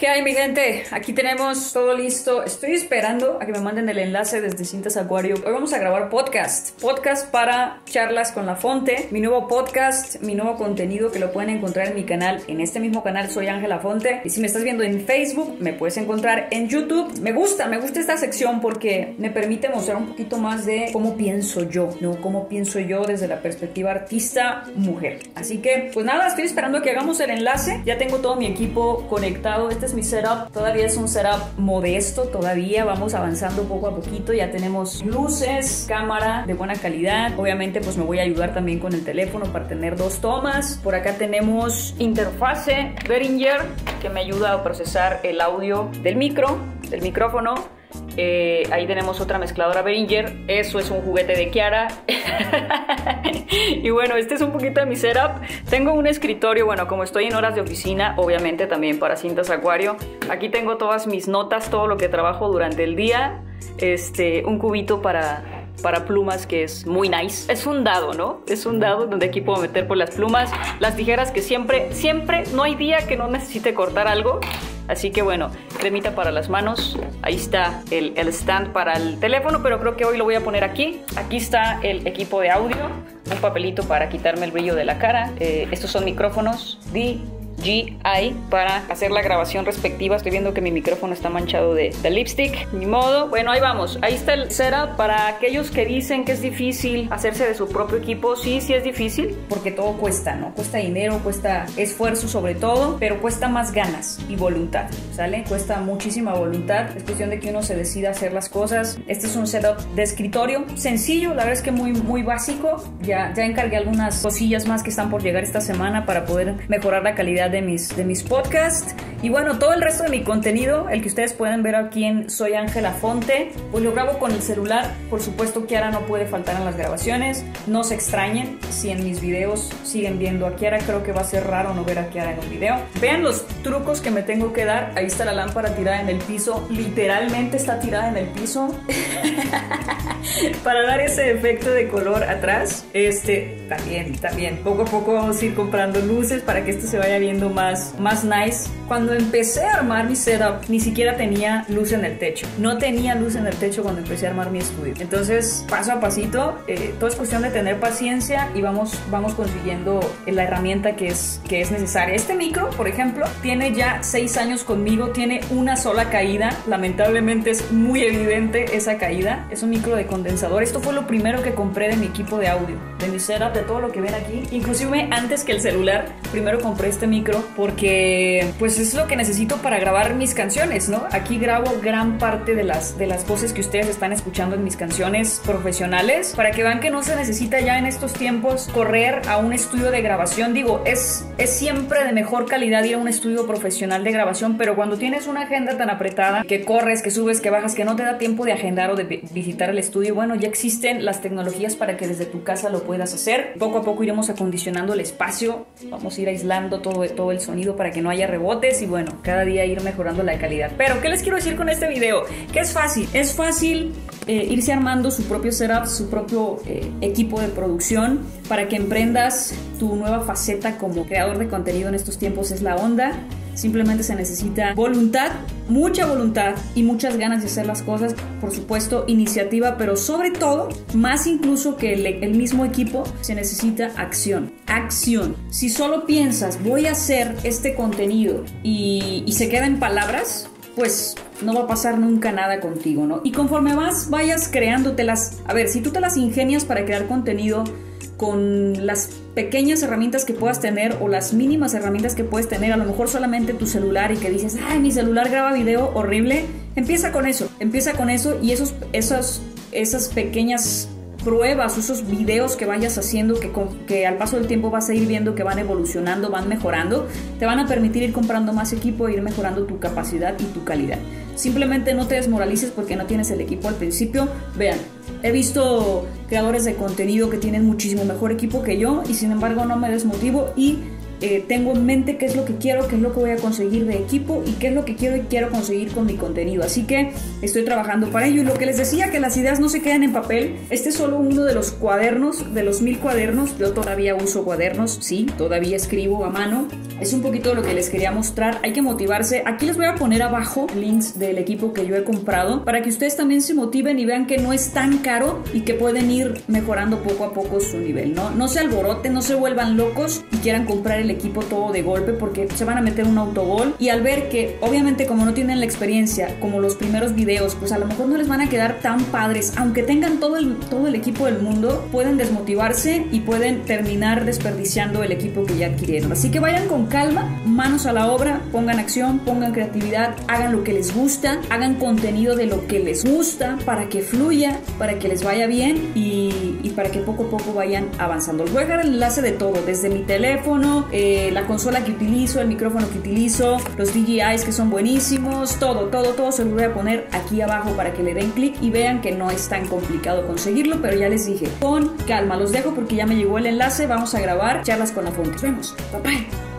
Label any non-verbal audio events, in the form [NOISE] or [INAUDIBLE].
¿Qué hay, mi gente? Aquí tenemos todo listo. Estoy esperando a que me manden el enlace desde Cintas Acuario. Hoy vamos a grabar podcast. Podcast para charlas con la Fonte. Mi nuevo podcast, mi nuevo contenido que lo pueden encontrar en mi canal. En este mismo canal soy Ángela Fonte. Y si me estás viendo en Facebook, me puedes encontrar en YouTube. Me gusta, me gusta esta sección porque me permite mostrar un poquito más de cómo pienso yo, ¿no? Cómo pienso yo desde la perspectiva artista-mujer. Así que, pues nada, estoy esperando a que hagamos el enlace. Ya tengo todo mi equipo conectado. Este mi setup. Todavía es un setup modesto, todavía vamos avanzando poco a poquito. Ya tenemos luces, cámara de buena calidad. Obviamente pues me voy a ayudar también con el teléfono para tener dos tomas. Por acá tenemos interfase Behringer que me ayuda a procesar el audio del micro, del micrófono. Eh, ahí tenemos otra mezcladora Behringer. Eso es un juguete de Kiara. [LAUGHS] y bueno, este es un poquito de mi setup. Tengo un escritorio, bueno, como estoy en horas de oficina, obviamente también para cintas acuario. Aquí tengo todas mis notas, todo lo que trabajo durante el día. Este, un cubito para para plumas que es muy nice. Es un dado, ¿no? Es un dado donde aquí puedo meter por las plumas, las tijeras que siempre, siempre, no hay día que no necesite cortar algo. Así que bueno, cremita para las manos. Ahí está el, stand para el teléfono, pero creo que hoy lo voy a poner aquí. Aquí está el equipo de audio, un papelito para quitarme el brillo de la cara. Eh, estos son micrófonos D GI para hacer la grabación respectiva. Estoy viendo que mi micrófono está manchado de, lipstick. Ni modo. Bueno, ahí vamos. Ahí está el setup para aquellos que dicen que es difícil hacerse de su propio equipo. Sí, sí es difícil. Porque todo cuesta, ¿no? Cuesta dinero, cuesta esfuerzo sobre todo, pero cuesta más ganas y voluntad, ¿sale? Cuesta muchísima voluntad. Es cuestión de que uno se decida hacer las cosas. Este es un setup de escritorio sencillo, la verdad es que muy, muy básico. Ya, ya encargué algunas cosillas más que están por llegar esta semana para poder mejorar la calidad de mis, de mis podcasts. Y bueno, todo el resto de mi contenido, el que ustedes pueden ver aquí en Soy Ángela Fonte, pues lo grabo con el celular. Por supuesto, Kiara no puede faltar en las grabaciones. No se extrañen si en mis videos siguen viendo a Kiara. Creo que va a ser raro no ver a Kiara en un video. Vean los trucos que me tengo que dar. Ahí está la lámpara tirada en el piso. Literalmente está tirada en el piso. [LAUGHS] Para dar ese efecto de color atrás. Este, también, también. Poco a poco vamos a ir comprando luces para que esto se vaya viendo más, más nice. Cuando empecé a armar mi setup, ni siquiera tenía luz en el techo. No tenía luz en el techo cuando empecé a armar mi estudio. Entonces, paso a pasito, eh, todo es cuestión de tener paciencia y vamos, vamos consiguiendo la herramienta que es, que es necesaria. Este micro, por ejemplo, tiene ya 6 años conmigo, tiene una sola caída. Lamentablemente es muy evidente esa caída. Es un micro de condensador. Esto fue lo primero que compré de mi equipo de audio, de mi setup, de todo lo que ven aquí. Inclusive antes que el celular, primero compré este micro porque pues es que necesito para grabar mis canciones, ¿no? Aquí grabo gran parte de las, de las voces que ustedes están escuchando en mis canciones profesionales para que vean que no se necesita ya en estos tiempos correr a un estudio de grabación. Digo, es, es siempre de mejor calidad ir a un estudio profesional de grabación, pero cuando tienes una agenda tan apretada que corres, que subes, que bajas, que no te da tiempo de agendar o de visitar el estudio, bueno, ya existen las tecnologías para que desde tu casa lo puedas hacer. Poco a poco iremos acondicionando el espacio, vamos a ir aislando todo, todo el sonido para que no haya rebotes y bueno, cada día ir mejorando la calidad. Pero, ¿qué les quiero decir con este video? Que es fácil, es fácil eh, irse armando su propio setup, su propio eh, equipo de producción para que emprendas tu nueva faceta como creador de contenido en estos tiempos es la onda. Simplemente se necesita voluntad, mucha voluntad y muchas ganas de hacer las cosas. Por supuesto, iniciativa, pero sobre todo, más incluso que el, mismo equipo, se necesita acción. Acción. Si solo piensas, voy a hacer este contenido y, se queda en palabras, pues no va a pasar nunca nada contigo, ¿no? Y conforme vas, vayas creándotelas. A ver, si tú te las ingenias para crear contenido, con las pequeñas herramientas que puedas tener o las mínimas herramientas que puedes tener, a lo mejor solamente tu celular y que dices, ay, mi celular graba video horrible, empieza con eso, empieza con eso y esos, esas, esas pequeñas pruebas, esos videos que vayas haciendo, que, que al paso del tiempo vas a ir viendo que van evolucionando, van mejorando, te van a permitir ir comprando más equipo e ir mejorando tu capacidad y tu calidad. Simplemente no te desmoralices porque no tienes el equipo al principio. Vean, he visto creadores de contenido que tienen muchísimo mejor equipo que yo y sin embargo no me desmotivo y eh, tengo en mente qué es lo que quiero, qué es lo que voy a conseguir de equipo y qué es lo que quiero y quiero conseguir con mi contenido. Así que estoy trabajando para ello. Y lo que les decía, que las ideas no se quedan en papel. Este es solo uno de los cuadernos, de los mil cuadernos. Yo todavía uso cuadernos, sí, todavía escribo a mano. Es un poquito lo que les quería mostrar. Hay que motivarse. Aquí les voy a poner abajo links del equipo que yo he comprado para que ustedes también se motiven y vean que no es tan caro y que pueden ir mejorando poco a poco su nivel, ¿no? No se alboroten, no se vuelvan locos y quieran comprar el equipo todo de golpe porque se van a meter un autogol y al ver que obviamente como no tienen la experiencia como los primeros videos, pues a lo mejor no les van a quedar tan padres, aunque tengan todo el, todo el equipo del mundo, pueden desmotivarse y pueden terminar desperdiciando el equipo que ya adquirieron. Así que vayan con calma, manos a la obra, pongan acción, pongan creatividad, hagan lo que les gusta, hagan contenido de lo que les gusta para que fluya, para que les vaya bien y, para que poco a poco vayan avanzando. Les voy a dejar el enlace de todo, desde mi teléfono, eh, la consola que utilizo, el micrófono que utilizo, los DJIs que son buenísimos, todo, todo, todo se los voy a poner aquí abajo para que le den clic y vean que no es tan complicado conseguirlo, pero ya les dije, con calma, los dejo porque ya me llegó el enlace, vamos a grabar charlas con la fuente. Nos vemos, bye bye.